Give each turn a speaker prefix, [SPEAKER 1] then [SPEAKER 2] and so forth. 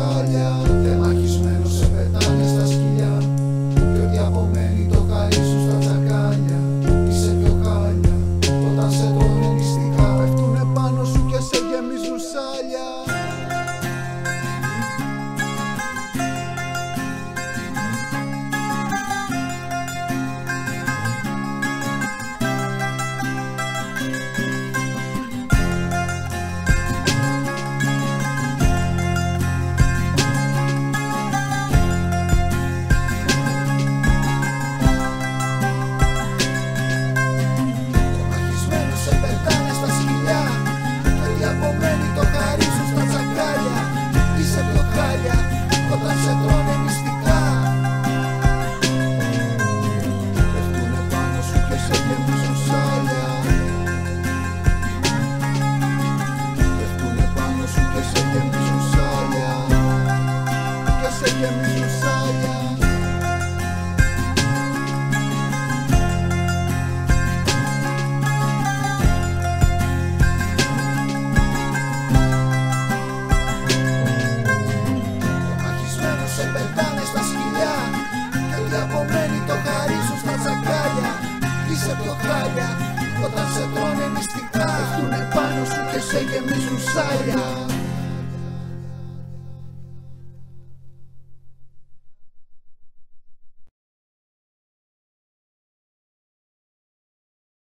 [SPEAKER 1] história. que me suceda.